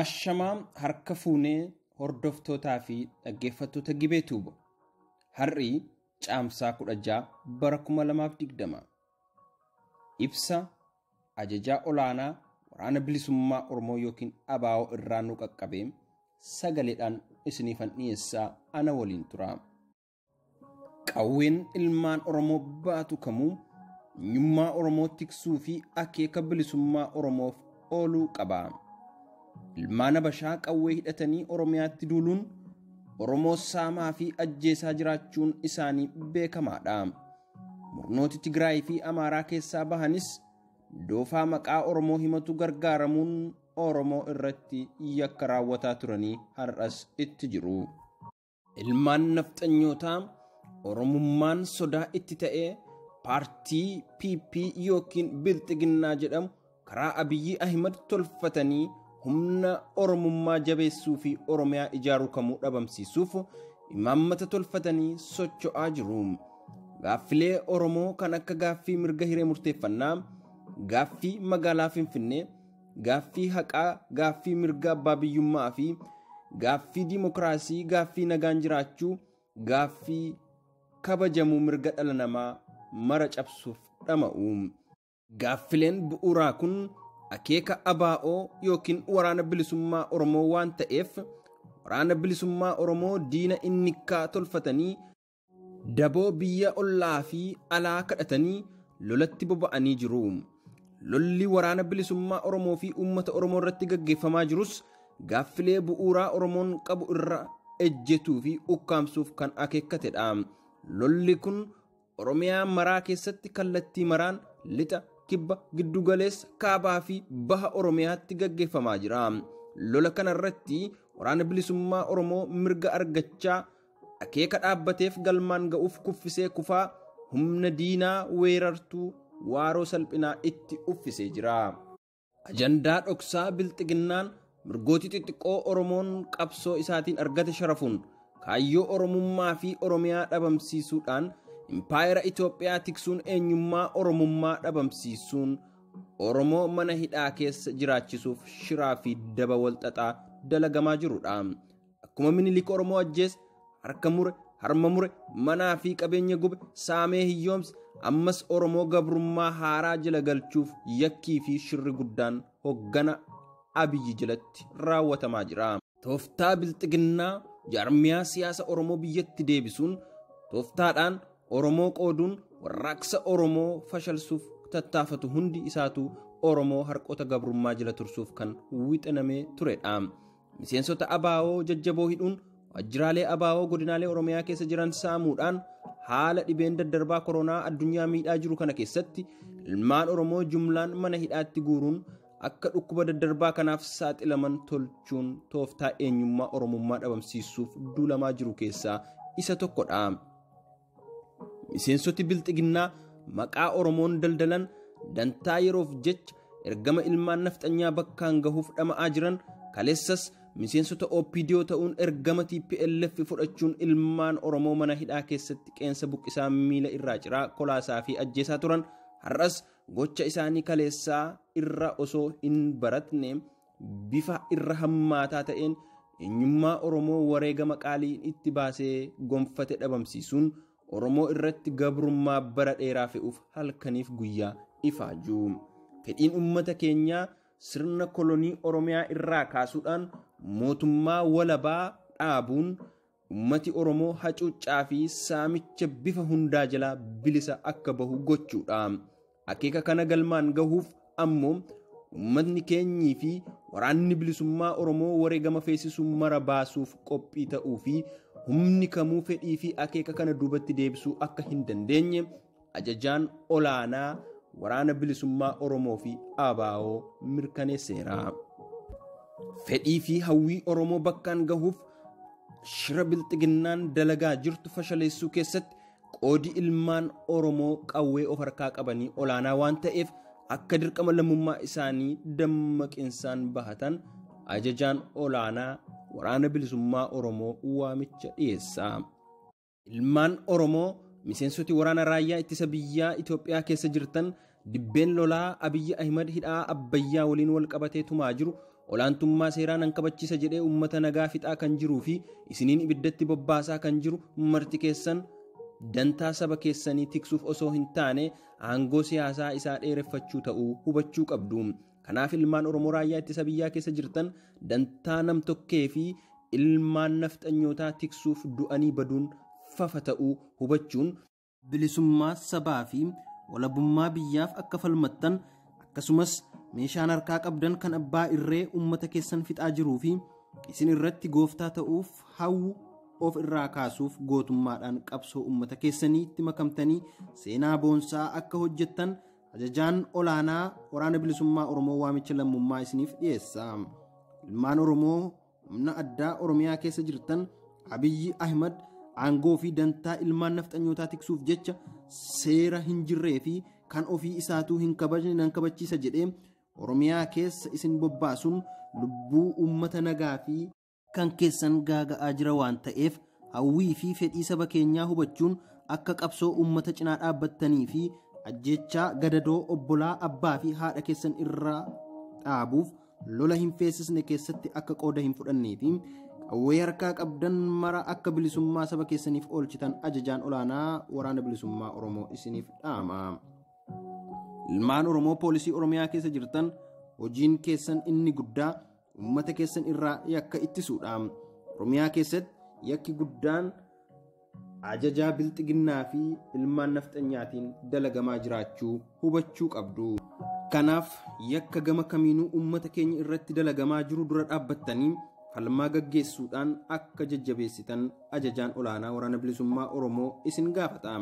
Ashamaa harka fuunee hordoftootaa fi dhaggeeffattoota gibee tuubo. Har'i caamsaa 16 bara 2020. Ibsa ajajaa olaanaa waraana bilisummaa Oromoo yookiin ABO irraa nu qaqqabee sagaleedhaan isiniifan dhiyeessaa ana waliin tura. Qawween ilmaan Oromoo baatu kamuu eenyummaa Oromoo tiksuu fi akeeka bilisummaa Oromoof ooluu qaba. Ilmaan Habashaa qawwee hidhatanii Oromiyaatti duuluun Oromoo saamaa fi ajjeesaa jiraachuun isaanii beekamaadha. Murnooti Tigraay fi Amaaraa keessaa bahanis doofaa maqaa Oromoo himatu gargaaramuun Oromoo irratti yakka raawwataa turanii har'as itti jiru. Ilmaan nafxanyootaa Oromummaan sodaa itti ta'ee paartii PP yookiin Bilxiginnaa jedhamu karaa Abiyyi Ahimad tolfatanii humna Oromummaa jabeessuu fi Oromiyaa ijaaruu kamuu dhabamsiisuuf imaammata tolfatanii socho'aa jiru. Gaaffilee Oromoo kan akka gaaffii mirga hiree murteeffannaa, gaaffii magaalaa Finfinnee, gaaffii haqaa, gaaffii mirga abbaa biyyummaa fi gaaffii dimokiraasii, gaaffii nagaan jiraachuu, gaaffii kabajamuu mirga dhala namaa mara cabsuuf dhama'u. Gaaffileen bu'uuraa kun akeeka ABO yookiin waraana bilisummaa Oromoo waan ta'eef waraana bilisummaa Oromoo diina innikkaa tolfatanii daboo biyya ollaa fi alaa kadhatanii lolatti boba'anii jiru. Lolli waraana bilisummaa Oromoo fi uummata Oromoo irratti gaggeeffamaa jirus gaaffilee bu'uuraa Oromoon qabu irra ejjetuu fi ukkaamsuuf kan akeekkatedha. Lolli kun Oromiyaa maraa keessatti kallattii maraan lixa kibba giddugaleessa kaabaa fi baha Oromiyaatti gaggeeffamaa jira. Lola kana irratti waraana bilisummaa Oromoo mirga argachaa akeeka dhaabbateef galmaan ga'uuf kuffisee kufaa humna diinaa weerartuu waaroo salphinaa itti uffisee jira. Ajandaa dhoksaa bilxiginnaan mirgooti xixiqqoo Oromoon qabsoo isaatiin argate sharafuun kaayyoo Oromummaa fi Oromiyaa dhabamsiisuudhaan impaayera Itoophiyaa tiksuun eenyummaa Oromummaa dhabamsiisuun Oromoo mana hidhaa keessa jiraachisuuf shiraa fi daba walxaxaa dalagamaa jirudha. Akkuma minilik Oromoo ajjees harka mure, harma mure, manaa fi qabeenya gube saamee hiyyoomse ammas Oromoo gabrummaa haaraa jala galchuuf yakkii fi shirri guddaan hoggana Abiyyi jalatti raawwatamaa jira. Tooftaa bilxiginnaa jaarmiyaa siyaasa Oromoo biyyatti deebisuun tooftaadhaan Oromoo qooduun warraaqsa Oromoo fashalsuuf tattaafatu hundi isaatu Oromoo harqota gabrummaa jala tursuuf kan wixanamee turedha. Miseensota ABO jajjaboo hidhuun waajjiraalee ABO godinaalee Oromiyaa keessa jiran saamuudhaan haala dhibeen daddarbaa koronaa addunyaa miidhaa jiru kana keessatti ilmaan Oromoo jumlaan mana hidhaatti guuruun akka dhukkuba daddarbaa kanaaf saaxilaman tolchuun tooftaa eenyummaa Oromummaa dhabamsiisuuf duulamaa jiru keessaa isa tokkodha. Miseensoti bilxiginnaa maqaa Oromoon daldalan dantaa yeroof jecha ergama ilmaan nafxanyaa bakkaan gahuuf dhama'aa jiran kaleessas miseensota OPDO ta'uun ergama TPLF fudhachuun ilmaan Oromoo mana hidhaa keessatti qeensa buqqisaa miila irraa ciraa kolaasaa fi ajjeesaa turan. Har'as gocha isaanii kaleessaa irra osoo hin baratne bifa irra hammaataa ta'een eenyummaa Oromoo wareegama qaaliin itti baasee gonfate dhabamsiisuun Oromoo irratti gabrummaa bara dheeraa fe'uuf halkaniif guyyaa ifaaju. Fedhiin uummata keenyaa sirna kolonii Oromiyaa irraa kaasuudhaan mootummaa walabaa dhaabuun ummati Oromoo hacuuccaa fi saamicha bifa hundaa jalaa bilisa akka bahu gochuudha. Akeeka kana galmaan gahuuf ammoo ummatni keenyii fi waraanni bilisummaa Oromoo wareegama feesisuu mara baasuuf qophii ta'uu fi humni kamuu fedhii fi akeeka kana duubatti deebisuu akka hin dandeenye ajajaan olaanaa waraana bilisummaa Oromoo fi ABO mirkaneesseera. Fedhii fi hawwii Oromoo bakkaan gahuuf shira bilxiginnaan dalagaa jirtu fashaleessuu keessatti qoodi ilmaan Oromoo qawwee of harkaa qabanii olaanaa waan ta'eef akka dirqama lammummaa isaanii dammaqinsaan bahatan ajajaan olaanaa waraana bilisummaa Oromoo waamicha dhiyeessa. Ilmaan Oromoo miseensoti waraana raayyaa ittisa biyyaa Itoophiyaa keessa jirtan dibbeen lolaa Abiyyi Ahimad hidhaa Abbayyaa waliin wal qabatee tumaa jiru olaantummaa seeraa nan kabachiisa jedhee uummata nagaa fixaa kan jiruu fi isiniin ibiddatti bobbaasaa kan jiru marti keessan dantaa saba keessanii tiksuuf osoo hin taane aangoo siyaasaa isaa dheereffachuu ta'uu hubachuu qabdu. Kanaaf ilmaan Oromoo raayyaa ittisa biyyaa keessa jirtan dantaa nam tokkee fi ilmaan nafxanyootaa tiksuuf du'anii baduun fafa ta'uu hubachuun bilisummaa sabaa fi walabummaa biyyaaf akka falmattan akkasumas meeshaan harkaa qabdan kan abbaa irree uummata keessan fixaa jiruu fi isin irratti gooftaa ta'uuf hawwu of irraa kaasuuf gootummaadhaan qabsoo uummata keessaniitti makamtanii seenaa boonsaa akka hojjettan ajajaan olaanaa waraana bilisummaa oromoo waamicha lammummaa isiniif dhiyeessa. Ilmaan oromoo humna addaa oromiyaa keessa jirtan abiyyi ahmad aangoo fi dantaa ilmaan nafxanyootaa tiksuuf jecha seera hin jirree fi kan ofii isaatuu hin kabajne nan kabachiisa jedhee oromiyaa keessa isin bobbaasuun lubbuu uummata nagaa fi kan keessan gaaga'aa jira waan ta'eef hawwii fi fedhii saba keenyaa hubachuun akka qabsoo uummata cinaa dhaabbattanii fi ajjechaa gadadoo obbolaa abbaa fi haadha keessan irraa dhaabuuf lola hin feesisne keessatti akka qooda hin fudhannee fi qawwee harkaa qabdan mara akka bilisummaa saba keessaniif oolchitan ajajaan olaanaa waraana bilisummaa oromoo isiniif dhaama. ilmaan oromoo poolisii oromiyaa keessa jirtan hojiin keessan inni guddaa uummata keessan irraa yakka ittisuudha oromiyaa keessatti yakki guddaan ajajaa bilxiginnaa fi ilmaan nafxanyaatiin dalagamaa jiraachuu hubachuu qabdu. Kanaaf yakka gama kamiinuu uummata keenya irratti dalagamaa jiru dura dhaabbattanii falmaa gaggeessuudhaan akka jajjabeessitan ajajaan olaanaa waraana bilisummaa oromoo isin gaafata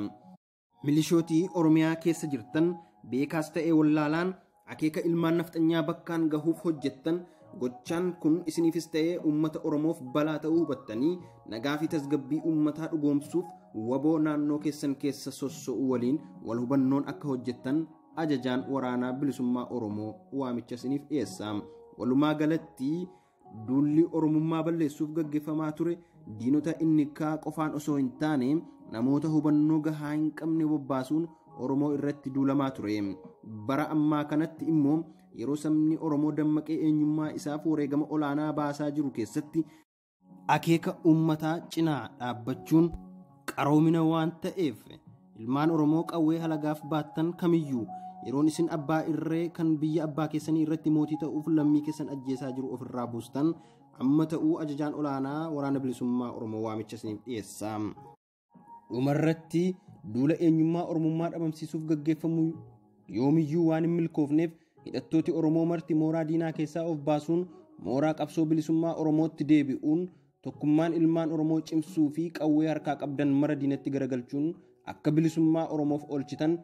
milishootii oromiyaa keessa jirtan beekaas ta'ee wallaalaan akeeka ilmaan nafxanyaa bakkaan gahuuf hojjettan gochaan kun isiniifis ta'ee uummata oromoof balaa ta'uu hubattanii nagaa fi tasgabbii uummataa dhugoomsuuf waboo naannoo keessan keessa sosso'u waliin wal hubannoon akka hojjettan ajajaan waraanaa bilisummaa oromoo waamicha isiniif dhiyeessa. Walumaa galatti duulli oromummaa balleessuuf gaggeeffamaa ture diinota inni kaa qofaan osoo hin taane namoota hubannoo gahaa hin qabne bobbaasuun oromoo irratti duulamaa ture. Bara ammaa kanatti immoo yeroo sabni oromoo dammaqee eenyummaa isaaf wareegama olaanaa baasaa jiru keessatti akeeka uummataa cinaa dhaabbachuun qaroomina waan ta'eef ilmaan oromoo qawwee halagaaf baattan kamiyyuu yeroon isin abbaa irree kan biyya abbaa keessanii irratti mootii ta'uuf lammii keessan ajjeesaa jiru ofirraa buustan amma ta'uu ajajaan olaanaa waraana bilisummaa oromoo waamicha isiniif dhiyeessa. dhumarratti duula eenyummaa oromummaa dhabamsiisuuf gaggeeffamu yoomiyyuu waan hin milkoofneef hidhattooti oromoo marti mooraa diinaa keessaa of baasuun mooraa qabsoo bilisummaa oromootti deebi'uun tokkummaan ilmaan oromoo cimsuu fi qawwee harkaa qabdan mara diinatti garagalchuun akka bilisummaa oromoof oolchitan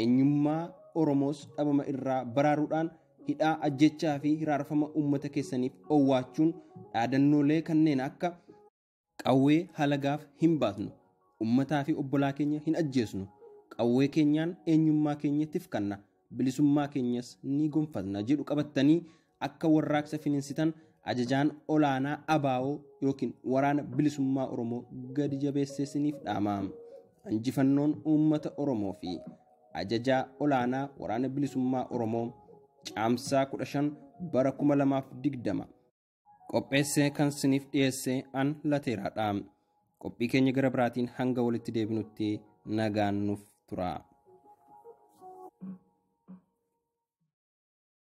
eenyummaa oromoos dhabama irraa baraaruudhaan hidhaa ajjechaa fi hiraarfama uummata keessaniif owwaachuun dhaadannoolee kanneen akka qawwee halagaaf hin baasnu ummataa fi obbolaa keenya hin ajjeesnu qawwee keenyaan eenyummaa keenya tifkanna bilisummaa keenyas ni gonfatna jedhu qabattanii akka warraaqsa finiinsitan ajajaan olaanaa abaa'oo yookiin waraana bilisummaa oromoo gadi jabeessisiniif dhaama. Injifannoon uummata oromoo fi ajajaa olaanaa waraana bilisummaa oromoo caamsaa 15 bara 2020 qopheessee kan siniif dhiyeesse an lateeraadha. Qophii keenya gara biraatiin hanga walitti deebinutti nagaan nuuf tura.